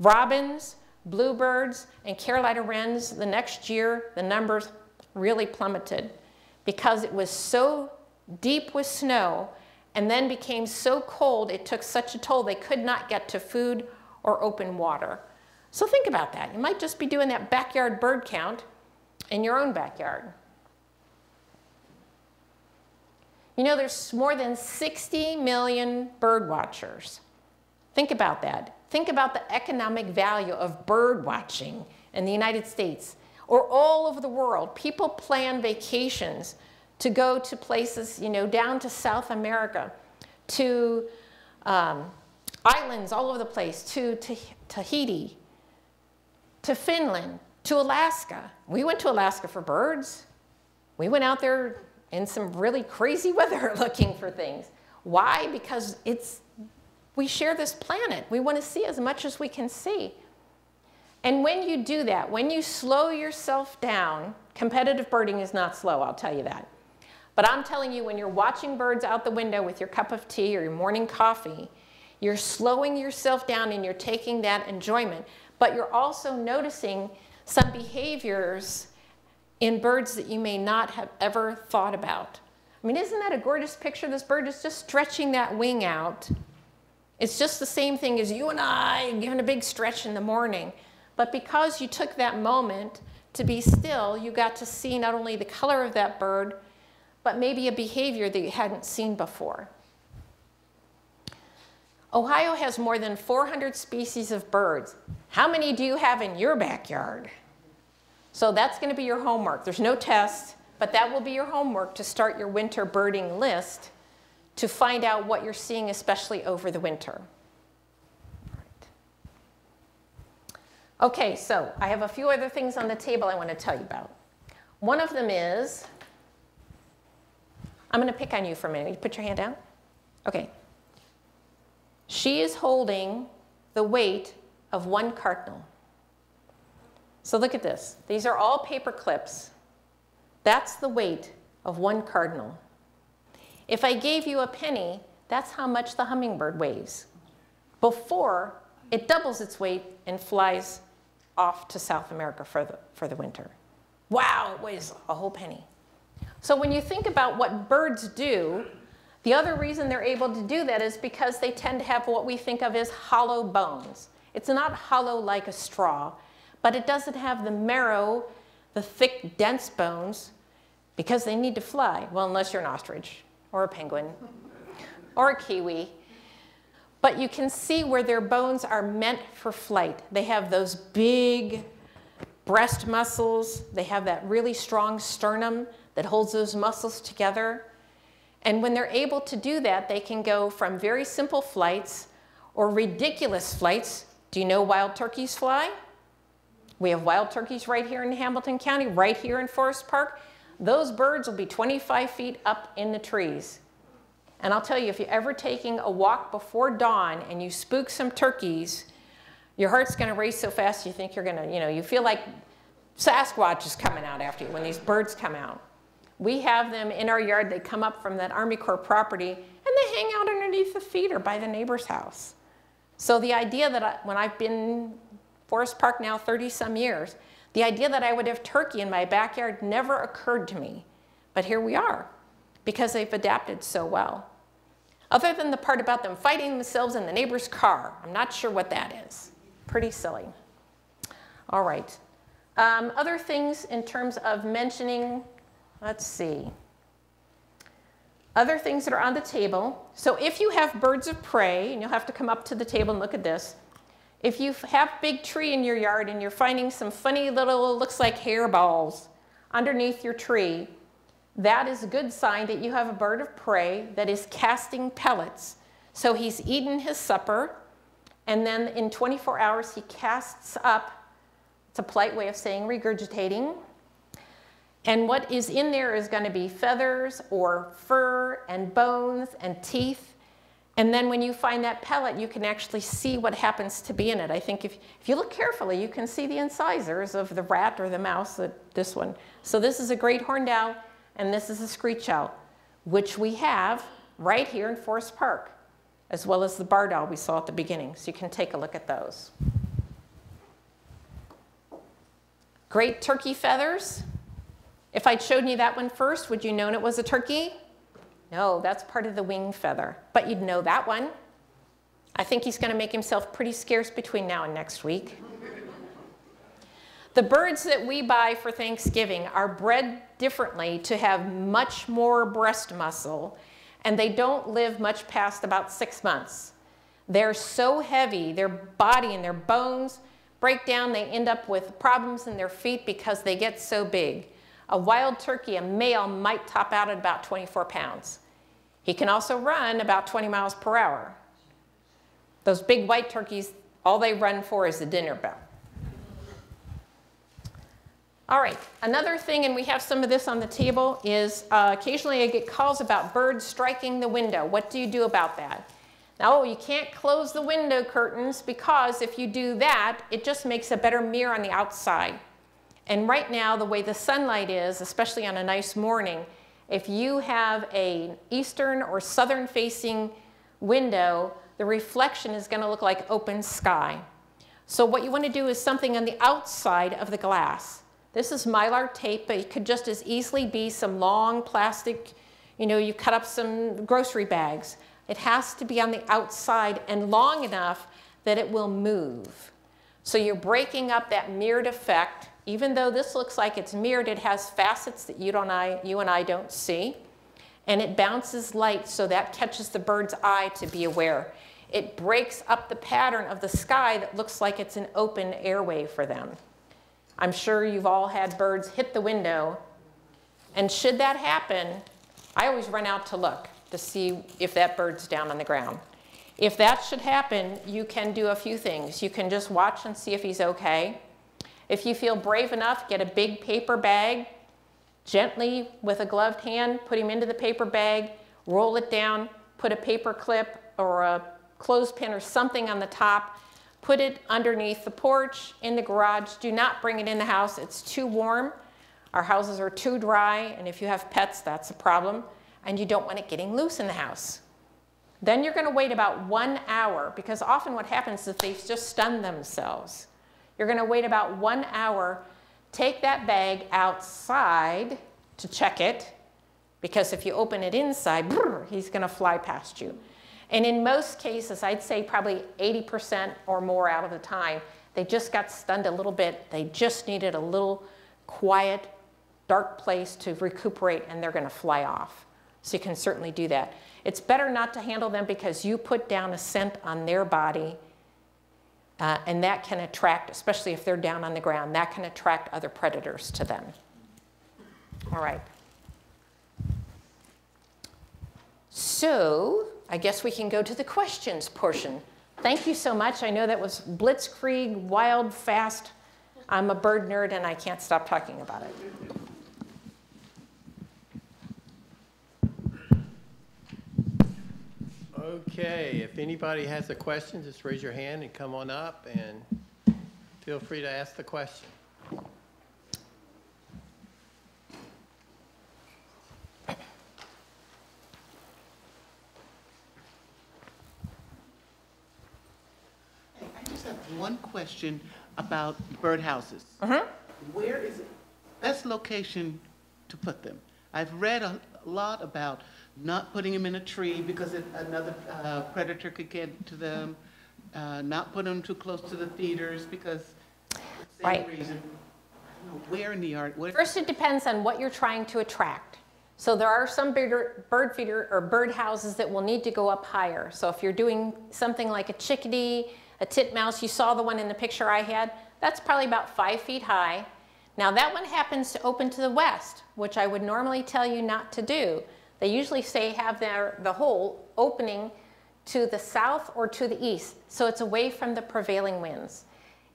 robins, bluebirds, and Carolina wrens, the next year, the numbers really plummeted because it was so deep with snow and then became so cold it took such a toll they could not get to food or open water. So think about that. You might just be doing that backyard bird count in your own backyard. You know, there's more than 60 million bird watchers. Think about that. Think about the economic value of bird watching in the United States. or all over the world. People plan vacations to go to places, you know, down to South America, to um, islands all over the place, to, to Tahiti, to Finland, to Alaska. We went to Alaska for birds. We went out there in some really crazy weather looking for things. Why? Because it's, we share this planet. We want to see as much as we can see. And when you do that, when you slow yourself down, competitive birding is not slow, I'll tell you that. But I'm telling you, when you're watching birds out the window with your cup of tea or your morning coffee, you're slowing yourself down and you're taking that enjoyment. But you're also noticing some behaviors in birds that you may not have ever thought about. I mean, isn't that a gorgeous picture? This bird is just stretching that wing out. It's just the same thing as you and I giving a big stretch in the morning. But because you took that moment to be still, you got to see not only the color of that bird, but maybe a behavior that you hadn't seen before. Ohio has more than 400 species of birds. How many do you have in your backyard? So that's going to be your homework. There's no test, but that will be your homework to start your winter birding list to find out what you're seeing, especially over the winter. Okay, so I have a few other things on the table I want to tell you about. One of them is, I'm going to pick on you for a minute. You put your hand down. Okay. She is holding the weight of one cardinal. So look at this. These are all paper clips. That's the weight of one cardinal. If I gave you a penny, that's how much the hummingbird weighs. Before it doubles its weight and flies off to South America for the, for the winter. Wow, it weighs a whole penny. So when you think about what birds do, the other reason they're able to do that is because they tend to have what we think of as hollow bones. It's not hollow like a straw, but it doesn't have the marrow, the thick, dense bones, because they need to fly. Well, unless you're an ostrich or a penguin or a kiwi. But you can see where their bones are meant for flight. They have those big breast muscles. They have that really strong sternum that holds those muscles together. And when they're able to do that, they can go from very simple flights or ridiculous flights. Do you know wild turkeys fly? We have wild turkeys right here in Hamilton County, right here in Forest Park. Those birds will be 25 feet up in the trees. And I'll tell you, if you're ever taking a walk before dawn and you spook some turkeys, your heart's going to race so fast you think you're going to, you know, you feel like Sasquatch is coming out after you when these birds come out. We have them in our yard. They come up from that Army Corps property and they hang out underneath the feeder by the neighbor's house. So the idea that I, when I've been Forest Park now 30 some years, the idea that I would have turkey in my backyard never occurred to me. But here we are because they've adapted so well. Other than the part about them fighting themselves in the neighbor's car. I'm not sure what that is. Pretty silly. All right. Um, other things in terms of mentioning, let's see. Other things that are on the table. So if you have birds of prey, and you'll have to come up to the table and look at this. If you have a big tree in your yard and you're finding some funny little, looks like hairballs underneath your tree, that is a good sign that you have a bird of prey that is casting pellets. So he's eaten his supper, and then in 24 hours he casts up, it's a polite way of saying regurgitating, and what is in there is going to be feathers or fur and bones and teeth. And then when you find that pellet, you can actually see what happens to be in it. I think if, if you look carefully, you can see the incisors of the rat or the mouse, this one. So this is a great horned owl and this is a screech owl, which we have right here in Forest Park, as well as the barred owl we saw at the beginning. So you can take a look at those. Great turkey feathers. If I'd shown you that one first, would you known it was a turkey? No, that's part of the wing feather, but you'd know that one. I think he's going to make himself pretty scarce between now and next week. The birds that we buy for Thanksgiving are bred differently to have much more breast muscle, and they don't live much past about six months. They're so heavy, their body and their bones, break down, they end up with problems in their feet because they get so big. A wild turkey, a male, might top out at about 24 pounds. He can also run about 20 miles per hour. Those big white turkeys, all they run for is the dinner bell. All right, another thing, and we have some of this on the table, is uh, occasionally I get calls about birds striking the window. What do you do about that? Now, you can't close the window curtains because if you do that, it just makes a better mirror on the outside. And right now, the way the sunlight is, especially on a nice morning, if you have an eastern or southern facing window, the reflection is going to look like open sky. So what you want to do is something on the outside of the glass. This is mylar tape, but it could just as easily be some long plastic, you know, you cut up some grocery bags. It has to be on the outside and long enough that it will move. So you're breaking up that mirrored effect. Even though this looks like it's mirrored, it has facets that you, don't, I, you and I don't see. And it bounces light so that catches the bird's eye to be aware. It breaks up the pattern of the sky that looks like it's an open airway for them. I'm sure you've all had birds hit the window. And should that happen, I always run out to look to see if that bird's down on the ground. If that should happen, you can do a few things. You can just watch and see if he's okay. If you feel brave enough, get a big paper bag, gently with a gloved hand, put him into the paper bag, roll it down, put a paper clip or a clothespin or something on the top, Put it underneath the porch, in the garage. Do not bring it in the house. It's too warm. Our houses are too dry, and if you have pets, that's a problem. And you don't want it getting loose in the house. Then you're going to wait about one hour, because often what happens is they just stun themselves. You're going to wait about one hour, take that bag outside to check it, because if you open it inside, brr, he's going to fly past you. And in most cases, I'd say probably 80% or more out of the time, they just got stunned a little bit. They just needed a little quiet, dark place to recuperate, and they're going to fly off. So you can certainly do that. It's better not to handle them because you put down a scent on their body, uh, and that can attract, especially if they're down on the ground, that can attract other predators to them. All right. So I guess we can go to the questions portion. Thank you so much. I know that was blitzkrieg, wild, fast. I'm a bird nerd and I can't stop talking about it. Okay, if anybody has a question, just raise your hand and come on up and feel free to ask the question. Hey, I just have one question about birdhouses. Uh-huh. Where is the best location to put them? I've read a lot about not putting them in a tree because it, another uh, predator could get to them, uh, not putting them too close to the feeders because the same right. reason. Know, where in the yard? Where First, it depends on what you're trying to attract. So there are some bird, bird feeder or bird houses that will need to go up higher. So if you're doing something like a chickadee, a titmouse, you saw the one in the picture I had, that's probably about five feet high. Now that one happens to open to the west, which I would normally tell you not to do. They usually say have their, the hole opening to the south or to the east, so it's away from the prevailing winds.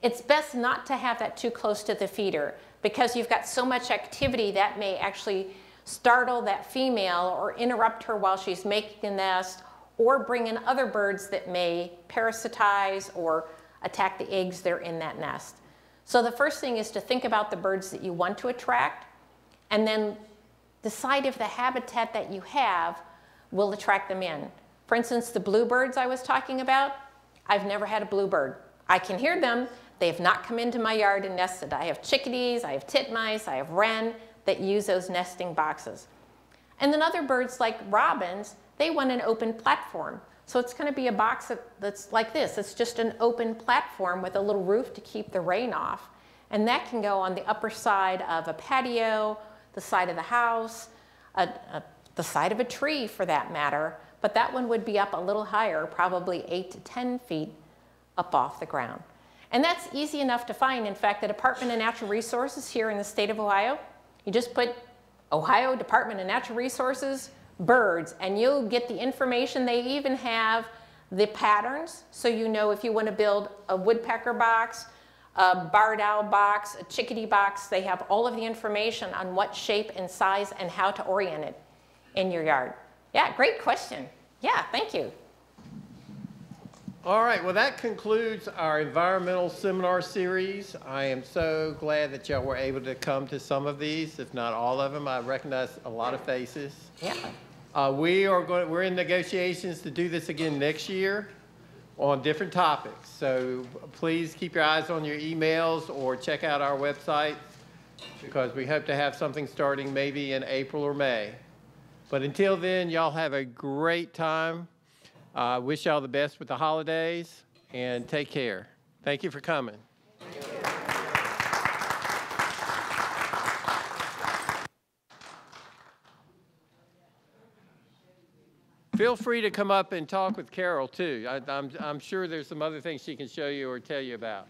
It's best not to have that too close to the feeder because you've got so much activity that may actually startle that female or interrupt her while she's making the nest or bring in other birds that may parasitize or attack the eggs that are in that nest. So the first thing is to think about the birds that you want to attract and then decide if the habitat that you have will attract them in. For instance, the bluebirds I was talking about, I've never had a bluebird. I can hear them. They have not come into my yard and nested. I have chickadees, I have titmice, I have wren that use those nesting boxes. And then other birds like robins, they want an open platform. So it's going to be a box that's like this. It's just an open platform with a little roof to keep the rain off. And that can go on the upper side of a patio, the side of the house, a, a, the side of a tree for that matter. But that one would be up a little higher, probably 8 to 10 feet up off the ground. And that's easy enough to find. In fact, the Department of Natural Resources here in the state of Ohio, you just put Ohio Department of Natural Resources, birds, and you'll get the information. They even have the patterns, so you know if you want to build a woodpecker box, a barred owl box, a chickadee box, they have all of the information on what shape and size and how to orient it in your yard. Yeah, great question. Yeah, thank you. All right, well, that concludes our environmental seminar series. I am so glad that y'all were able to come to some of these, if not all of them. I recognize a lot of faces. Yeah. Uh, we are going, we're in negotiations to do this again next year on different topics. So please keep your eyes on your emails or check out our website because we hope to have something starting maybe in April or May. But until then, y'all have a great time. Uh, wish y'all the best with the holidays and take care. Thank you for coming. Feel free to come up and talk with Carol too. I, I'm, I'm sure there's some other things she can show you or tell you about.